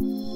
you